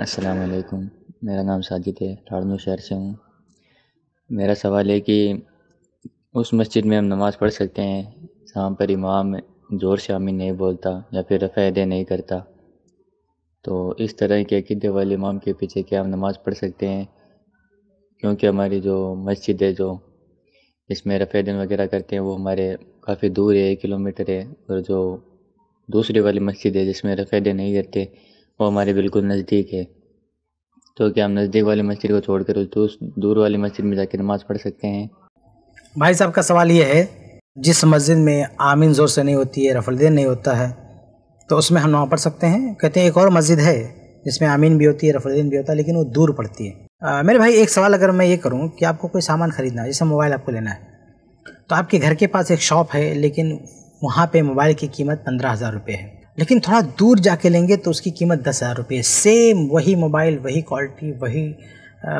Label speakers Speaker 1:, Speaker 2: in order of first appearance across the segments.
Speaker 1: असलकुम मेरा नाम साजिद है ठाड़नू शहर से हूँ। मेरा सवाल है कि उस मस्जिद में हम नमाज़ पढ़ सकते हैं, जहाँ पर इमाम ज़ोर से आमीन नहीं बोलता या फिर रफ़ा नहीं करता? तो इस तरह के अकीदे वाले इमाम के पीछे क्या हम नमाज़ पढ़ सकते हैं? क्योंकि हमारी जो मस्जिद है, जो इसमें रफ़ा वगैरह करते हैं, वो हमारे काफ़ी दूर है, एक किलोमीटर है। और जो दूसरी वाली मस्जिद है, जिसमें रफ़ा नहीं करते वो हमारे बिल्कुल नज़दीक है। तो क्या हम नज़दीक वाली मस्जिद को छोड़कर उस दूर वाली मस्जिद में जाकर नमाज़ पढ़ सकते हैं?
Speaker 2: भाई साहब का सवाल ये है जिस मस्जिद में आमीन ज़ोर से नहीं होती है रफलदीन नहीं होता है तो उसमें हम नमाज़ पढ़ सकते हैं? कहते हैं एक और मस्जिद है जिसमें आमीन भी होती है रफलदीन भी होता है लेकिन वो दूर पड़ती है। आ, मेरे भाई एक सवाल अगर मैं ये करूँ कि आपको कोई सामान ख़रीदना है जैसे मोबाइल आपको लेना है तो आपके घर के पास एक शॉप है लेकिन वहाँ पे मोबाइल की कीमत पंद्रह हज़ार रुपये है। लेकिन थोड़ा दूर जाके लेंगे तो उसकी कीमत दस हज़ार रुपये। सेम वही मोबाइल वही क्वालिटी वही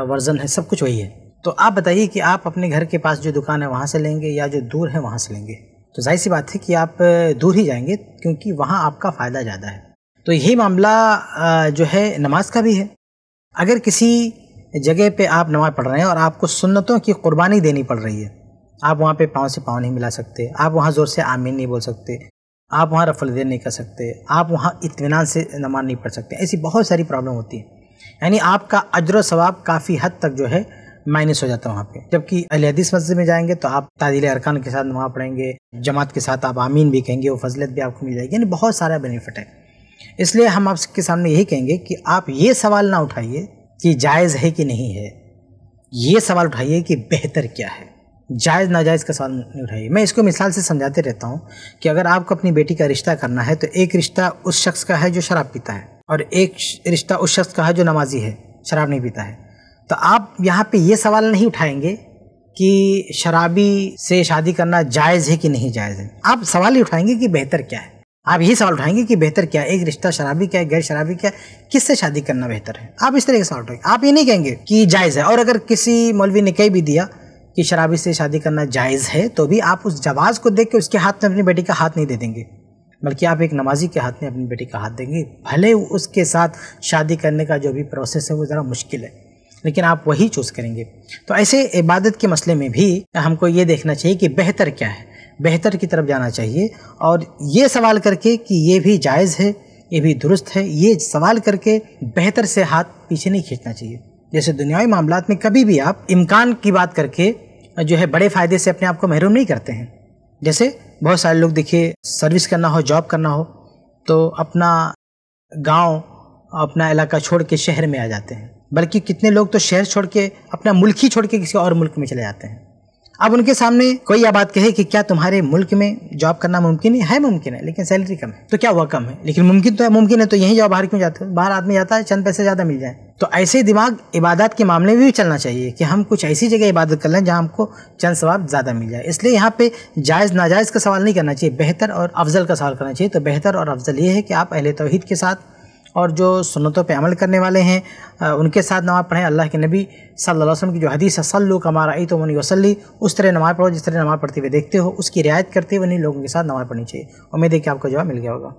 Speaker 2: वर्ज़न है, सब कुछ वही है। तो आप बताइए कि आप अपने घर के पास जो दुकान है वहाँ से लेंगे या जो दूर है वहाँ से लेंगे? तो ज़ाहिर सी बात है कि आप दूर ही जाएँगे क्योंकि वहाँ आपका फ़ायदा ज़्यादा है। तो यही मामला जो है नमाज़ का भी है। अगर किसी जगह पे आप नमाज़ पढ़ रहे हैं और आपको सुन्नतों की कुर्बानी देनी पड़ रही है, आप वहाँ पे पाँव से पाँव नहीं मिला सकते, आप वहाँ ज़ोर से आमीन नहीं बोल सकते आप वहाँ रफल देर नहीं कर सकते। आप वहाँ इतमान से नमाज़ नहीं पढ़ सकते। ऐसी बहुत सारी प्रॉब्लम होती है। यानी आपका अजर सवाब काफ़ी हद तक जो है माइनस हो जाता है वहाँ पे। जबकि अलहदीस मस्जिद में जाएँगे तो आप तादिल अरकान के साथ नमाज़ पढ़ेंगे, जमात के साथ आप आमीन भी कहेंगे, वो फजलत भी आपको मिल जाएगी। यानी बहुत सारा बेनिफिट है। इसलिए हम आपके सामने यही कहेंगे कि आप ये सवाल ना उठाइए कि जायज़ है कि नहीं है। ये सवाल उठाइए कि बेहतर क्या है। जायज़ नाजायज़ का सवाल नहीं उठाइए। मैं इसको मिसाल से समझाते रहता हूँ कि अगर आपको अपनी बेटी का रिश्ता करना है तो एक रिश्ता उस शख्स का है जो शराब पीता है और एक रिश्ता उस शख्स का है जो नमाजी है, शराब नहीं पीता है। तो आप यहाँ पे ये सवाल नहीं उठाएँगे कि शराबी से शादी करना जायज़ है कि नहीं जायज़ है। आप सवाल ही उठाएँगे कि बेहतर क्या है? आप यही सवाल उठाएँगे कि बेहतर क्या है? एक रिश्ता शराबी क्या है? गैर शराबी क्या है? किससे शादी करना बेहतर है? आप इस तरह के सवाल उठाएँगे। आप ये नहीं कहेंगे कि जायज़ है। और अगर किसी मौलवी ने कह भी दिया कि शराबी से शादी करना जायज़ है तो भी आप उस जवाज़ को देख के उसके हाथ में अपनी बेटी का हाथ नहीं दे देंगे। बल्कि आप एक नमाजी के हाथ में अपनी बेटी का हाथ देंगे। भले उसके साथ शादी करने का जो भी प्रोसेस है, वो ज़रा मुश्किल है, लेकिन आप वही चूज़ करेंगे। तो ऐसे इबादत के मसले में भी हमको ये देखना चाहिए कि बेहतर क्या है। बेहतर की तरफ़ जाना चाहिए और ये सवाल करके कि ये भी जायज़ है, ये भी दुरुस्त है, ये सवाल करके बेहतर से हाथ पीछे नहीं खींचना चाहिए। जैसे दुनियावी मामला में कभी भी आप इम्कान की बात करके जो है बड़े फ़ायदे से अपने आप को महरूम नहीं करते हैं। जैसे बहुत सारे लोग देखिए, सर्विस करना हो, जॉब करना हो तो अपना गाँव, अपना इलाका छोड़ के शहर में आ जाते हैं। बल्कि कितने लोग तो शहर छोड़ के, अपना मुल्क ही छोड़ के किसी और मुल्क में चले जाते हैं। अब उनके सामने कोई यह बात कहे कि क्या तुम्हारे मुल्क में जॉब करना मुमकिन है, है मुमकिन है लेकिन सैलरी कम है। तो क्या हुआ कम है? लेकिन मुमकिन तो है मुमकिन है तो यही जॉब बाहर क्यों जाते हैं? बाहर आदमी जाता है चंद पैसे ज़्यादा मिल जाए। तो ऐसे दिमाग इबादत के मामले में भी चलना चाहिए कि हम कुछ ऐसी जगह इबादत कर लें जहाँ हमको चंद सवाब ज़्यादा मिल जाए। इसलिए यहाँ पे जायज़ नाजायज़ का सवाल नहीं करना चाहिए बेहतर और अफजल का सवाल करना चाहिए। तो बेहतर और अफजल ये है कि आप अहल तोहद के साथ और जो सुनतों पे अमल करने वाले हैं उनके साथ नमाज़ पढ़ें। अल्लाह के नबी सल्लल्लाहु अलैहि वसल्लम की जो हदीस है, सल्लु कमारा तो मनी वसली उस तरह नमाज़ पढ़ो, जिस तरह नमाज़ पढ़ते हुए देखते हो, उसकी रियायत करते हुए उन्हीं लोगों के साथ नमाज़ पढ़नी चाहिए। उम्मीद है कि आपको जवाब मिल गया होगा।